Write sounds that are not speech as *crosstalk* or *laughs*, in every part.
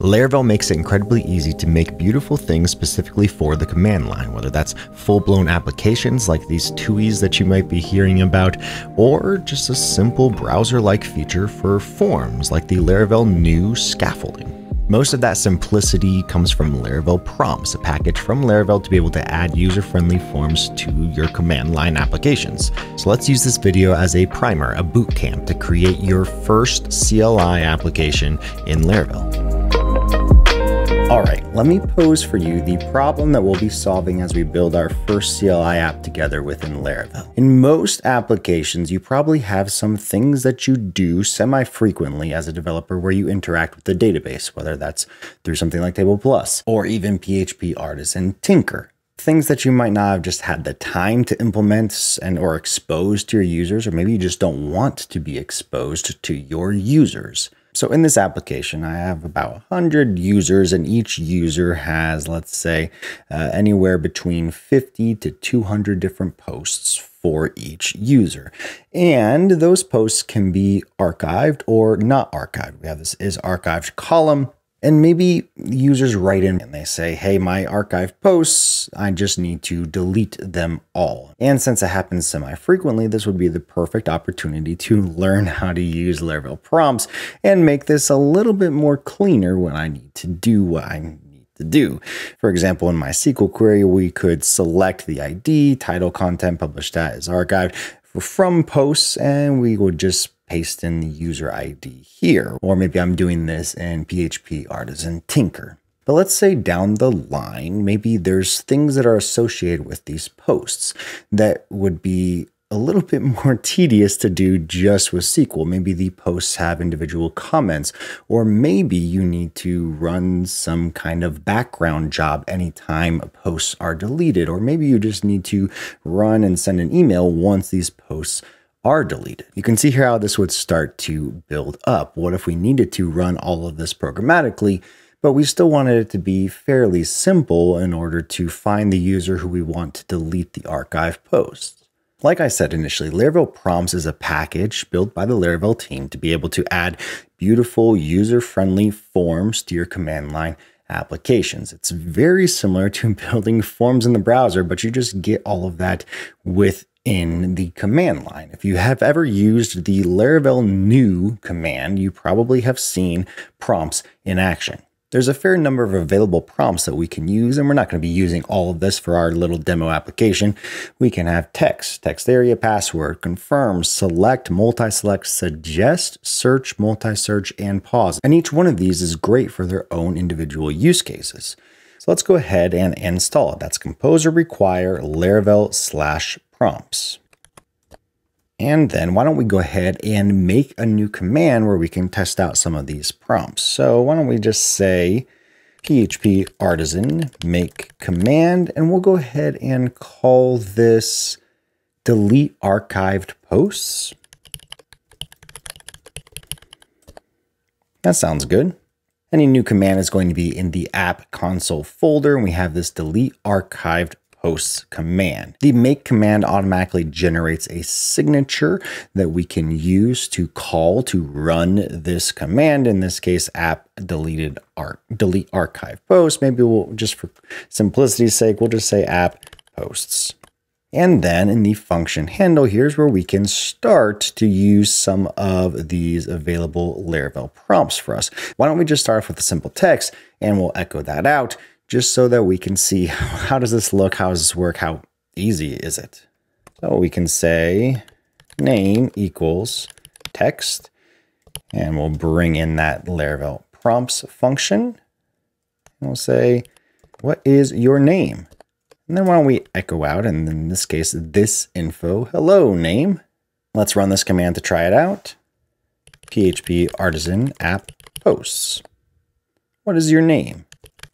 Laravel makes it incredibly easy to make beautiful things specifically for the command line, whether that's full-blown applications like these TUIs that you might be hearing about, or just a simple browser-like feature for forms like the Laravel new scaffolding. Most of that simplicity comes from Laravel Prompts, a package from Laravel to be able to add user-friendly forms to your command line applications. So let's use this video as a primer, a bootcamp to create your first CLI application in Laravel. All right, let me pose for you the problem that we'll be solving as we build our first CLI app together within Laravel. In most applications, you probably have some things that you do semi-frequently as a developer where you interact with the database, whether that's through something like TablePlus or even PHP Artisan Tinker things that you might not have just had the time to implement and or expose to your users or maybe you just don't want to be exposed to your users so in this application, I have about 100 users and each user has, let's say, uh, anywhere between 50 to 200 different posts for each user. And those posts can be archived or not archived. We have this is archived column and maybe users write in and they say, hey, my archived posts, I just need to delete them all. And since it happens semi-frequently, this would be the perfect opportunity to learn *laughs* how to use Laravel prompts and make this a little bit more cleaner when I need to do what I need to do. For example, in my SQL query, we could select the ID, title, content, published as archived from posts, and we would just paste in the user ID here. Or maybe I'm doing this in PHP Artisan Tinker. But let's say down the line, maybe there's things that are associated with these posts that would be a little bit more *laughs* tedious to do just with SQL. Maybe the posts have individual comments, or maybe you need to run some kind of background job anytime posts are deleted, or maybe you just need to run and send an email once these posts are deleted. You can see here how this would start to build up. What if we needed to run all of this programmatically, but we still wanted it to be fairly simple in order to find the user who we want to delete the archive posts? Like I said initially, Laravel Prompts is a package built by the Laravel team to be able to add beautiful user-friendly forms to your command line applications. It's very similar to *laughs* building forms in the browser, but you just get all of that with in the command line. If you have ever used the Laravel new command, you probably have seen prompts in action. There's a fair number of available prompts that we can use, and we're not going to be using all of this for our little demo application. We can have text, text area password, confirm, select, multi-select, suggest, search, multi-search, and pause. And each one of these is great for their own individual use cases. So let's go ahead and install it. That's composer require laravel slash prompts. And then why don't we go ahead and make a new command where we can test out some of these prompts. So why don't we just say PHP artisan make command, and we'll go ahead and call this delete archived posts. That sounds good. Any new command is going to be in the app console folder, and we have this delete archived posts command. The make command automatically generates a signature that we can use to call to run this command. In this case, app deleted arc delete archive post. Maybe we'll just for simplicity's sake, we'll just say app posts. And then in the function handle, here's where we can start to use some of these available Laravel prompts for us. Why don't we just start off with a simple text and we'll echo that out just so that we can see *laughs* how does this look, how does this work, how easy is it. So we can say name equals text, and we'll bring in that Laravel prompts function. And we'll say, what is your name? And then why don't we echo out, and in this case, this info, hello name. Let's run this command to try it out. PHP artisan app posts. What is your name?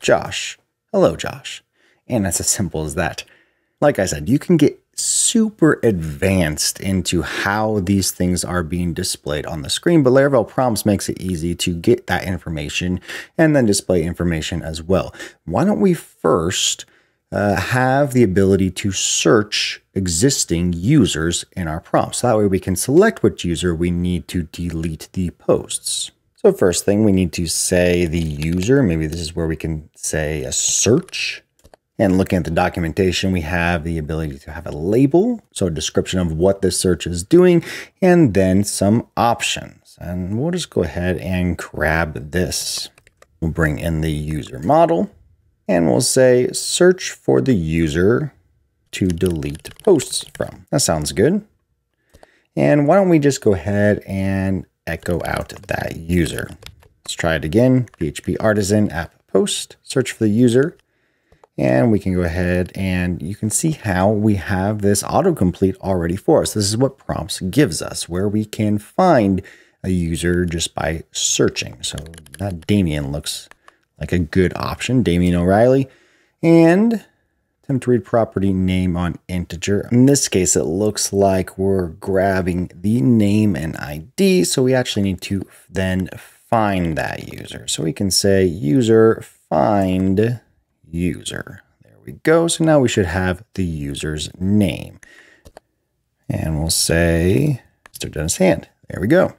Josh. Hello, Josh. And it's as simple as that. Like I said, you can get super advanced into how these things are being displayed on the screen, but Laravel Prompts makes it easy to get that information and then display information as well. Why don't we first uh, have the ability to search existing users in our prompts. So that way we can select which user we need to delete the posts. So first thing, we need to say the user. Maybe this is where we can say a search. And looking at the documentation, we have the ability to have a label, so a description of what this search is doing, and then some options. And we'll just go ahead and grab this. We'll bring in the user model, and we'll say search for the user to delete posts from. That sounds good. And why don't we just go ahead and echo out that user. Let's try it again. PHP artisan app post, search for the user. And we can go ahead and you can see how we have this autocomplete already for us. This is what prompts gives us, where we can find a user just by searching. So that Damien looks like a good option, Damien O'Reilly. And to read property name on integer. In this case, it looks like we're grabbing the name and ID. So we actually need to then find that user. So we can say user find user. There we go. So now we should have the user's name. And we'll say Mr. Dennis Hand. There we go.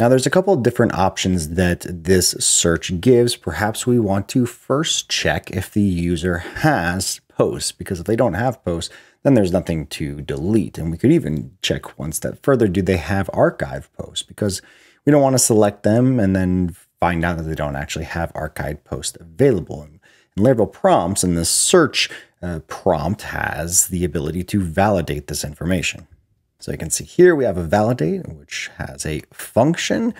Now there's a couple of different options that this search gives. Perhaps we want to first check if the user has posts, because if they don't have posts, then there's nothing to delete. And we could even check one step further. Do they have archive posts? Because we don't want to select them and then find out that they don't actually have archived posts available. And Laravel prompts and the search uh, prompt has the ability to validate this information. So you can see here we have a validate, which has a function,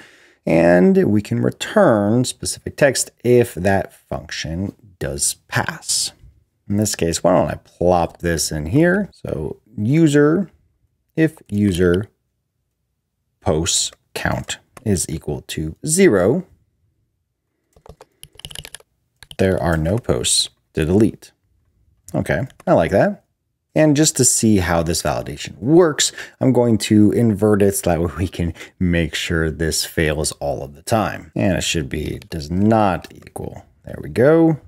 and we can return specific text if that function does pass. In this case, why don't I plop this in here? So user, if user posts count is equal to zero, there are no posts to delete. Okay, I like that. And just to see how this validation works, I'm going to invert it so that we can make sure this fails all of the time. And it should be does not equal. There we go.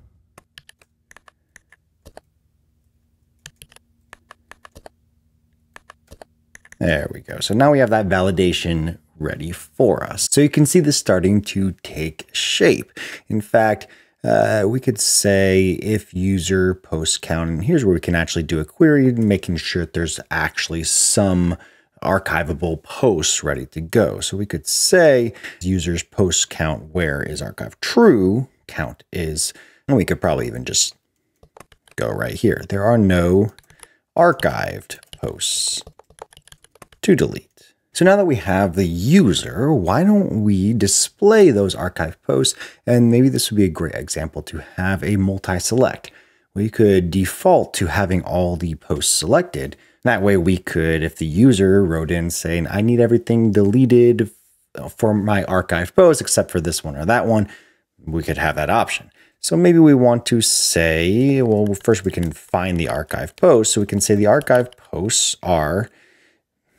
There we go. So now we have that validation ready for us. So you can see this starting to take shape. In fact, uh, we could say if user post count, and here's where we can actually do a query, making sure that there's actually some archivable posts ready to go. So we could say users post count where is archive true count is, and we could probably even just go right here. There are no archived posts to delete. So now that we have the user, why don't we display those archive posts? And maybe this would be a great example to have a multi-select. We could default to having all the posts selected. That way we could, if the user wrote in saying, I need everything deleted for my archive post except for this one or that one, we could have that option. So maybe we want to say, well, first we can find the archive posts. So we can say the archive posts are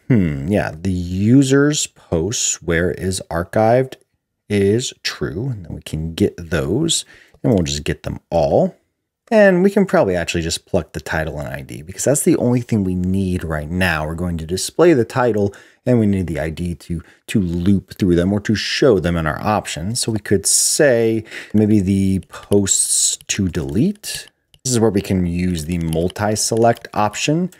Hmm, yeah, the user's posts where is archived is true. And then we can get those and we'll just get them all. And we can probably actually just pluck the title and ID because that's the only thing we need right now. We're going to display the title and we need the ID to, to loop through them or to show them in our options. So we could say maybe the posts to delete. This is where we can use the multi-select option.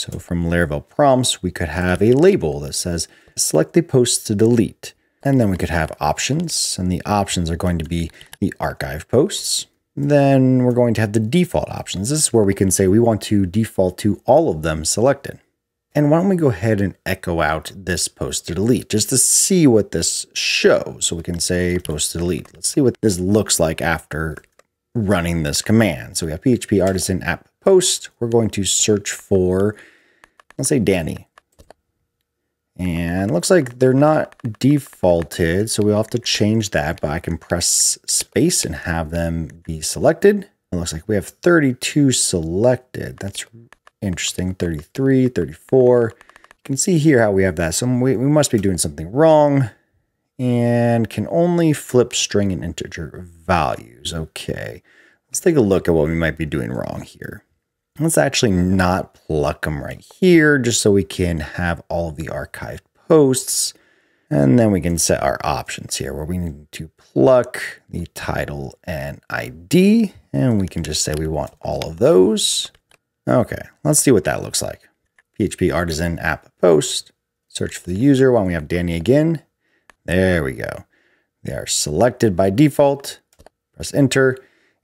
So from Laravel prompts, we could have a label that says select the post to delete. And then we could have options, and the options are going to be the archive posts. Then we're going to have the default options. This is where we can say we want to default to all of them selected. And why don't we go ahead and echo out this post to delete just to see what this shows. So we can say post to delete. Let's see what this looks like after running this command. So we have PHP artisan app post. We're going to search for let's say Danny. And looks like they're not defaulted, so we'll have to change that, but I can press space and have them be selected. It looks like we have 32 selected. That's interesting. 33, 34. You can see here how we have that. So we, we must be doing something wrong and can only flip string and integer values. Okay, let's take a look at what we might be doing wrong here. Let's actually not pluck them right here just so we can have all the archived posts. And then we can set our options here where we need to pluck the title and ID. And we can just say we want all of those. Okay, let's see what that looks like. PHP artisan app post, search for the user while we have Danny again. There we go. They are selected by default. Press enter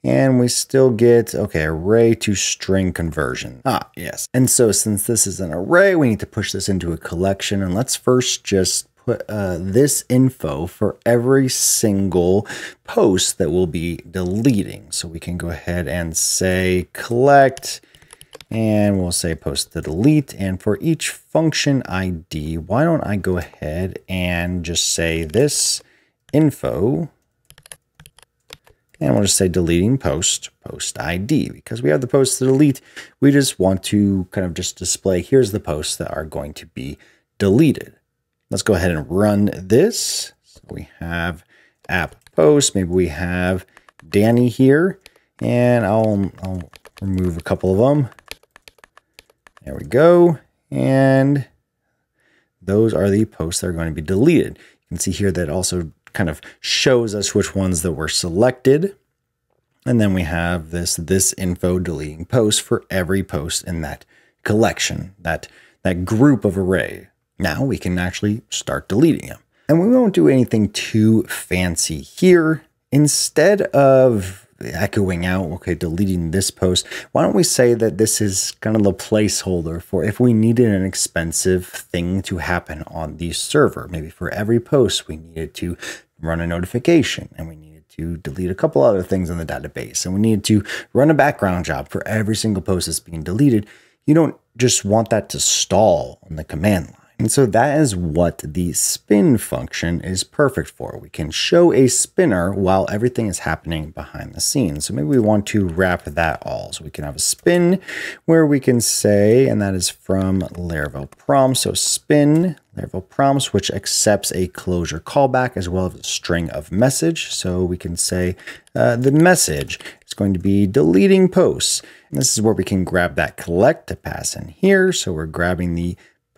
and we still get, okay, array to string conversion. Ah, yes. And so since this is an array, we need to push this into a collection. And let's first just put uh, this info for every single post that we'll be deleting. So we can go ahead and say collect and we'll say post to delete. And for each function ID, why don't I go ahead and just say this info and we'll just say deleting post, post ID. Because we have the post to delete, we just want to kind of just display, here's the posts that are going to be deleted. Let's go ahead and run this. So we have app post, maybe we have Danny here, and I'll, I'll remove a couple of them. There we go. And those are the posts that are going to be deleted. You can see here that also kind of shows us which ones that were selected. And then we have this this info deleting post for every post in that collection, that that group of array. Now we can actually start deleting them. And we won't do anything too fancy here. Instead of echoing out, okay, deleting this post, why don't we say that this is kind of the placeholder for if we needed an expensive thing to happen on the server. Maybe for every post, we needed to run a notification and we needed to delete a couple other things in the database and we needed to run a background job for every single post that's being deleted. You don't just want that to stall on the command line. And so that is what the spin function is perfect for. We can show a spinner while everything is happening behind the scenes. So maybe we want to wrap that all. So we can have a spin where we can say, and that is from Laravel prompts. So spin Laravel prompts, which accepts a closure callback as well as a string of message. So we can say uh, the message is going to be deleting posts. And this is where we can grab that collect to pass in here. So we're grabbing the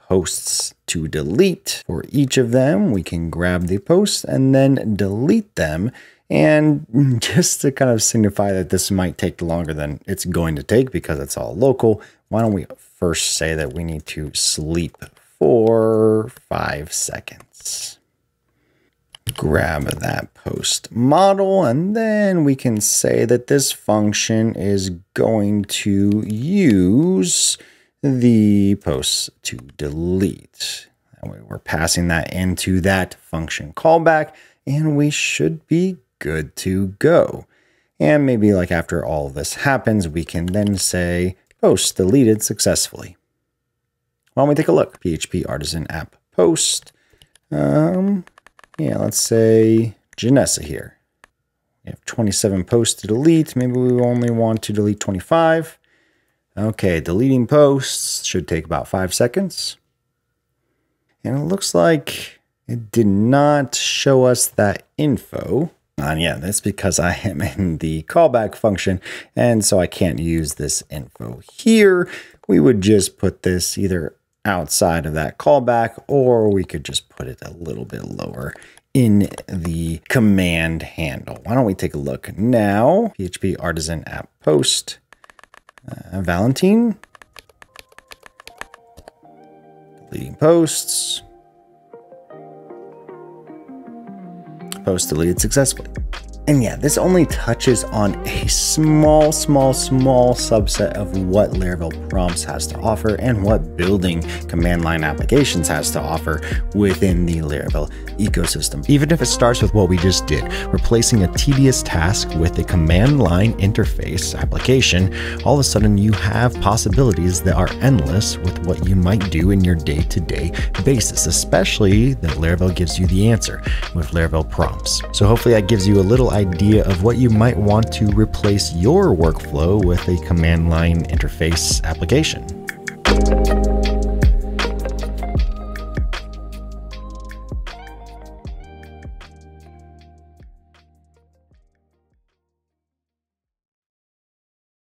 posts to delete. For each of them, we can grab the posts and then delete them. And *laughs* just to kind of signify that this might take longer than it's going to take because it's all local, why don't we first say that we need to sleep for five seconds. Grab that post model, and then we can say that this function is going to use the posts to delete. That way we're passing that into that function callback and we should be good to go. And maybe like after all this happens, we can then say post deleted successfully. Why don't we take a look? PHP artisan app post. Um, yeah, let's say Janessa here. We have 27 posts to delete. Maybe we only want to delete 25. Okay, deleting posts should take about five seconds. And it looks like it did not show us that info. And yeah, that's because I am in the callback function, and so I can't use this info here. We would just put this either outside of that callback, or we could just put it a little bit lower in the command handle. Why don't we take a look now? PHP artisan app post uh, Valentine. Deleting posts. Post deleted successfully. And yeah, this only touches on a small, small, small subset of what Laravel prompts has to offer and what building command line applications has to offer within the Laravel ecosystem. Even if it starts with what we just did, replacing a tedious task with a command line interface application, all of a sudden you have possibilities that are endless with what you might do in your day-to-day basis, especially that Laravel gives you the answer with Laravel prompts. So hopefully that gives you a little idea of what you might want to replace your workflow with a command line interface application.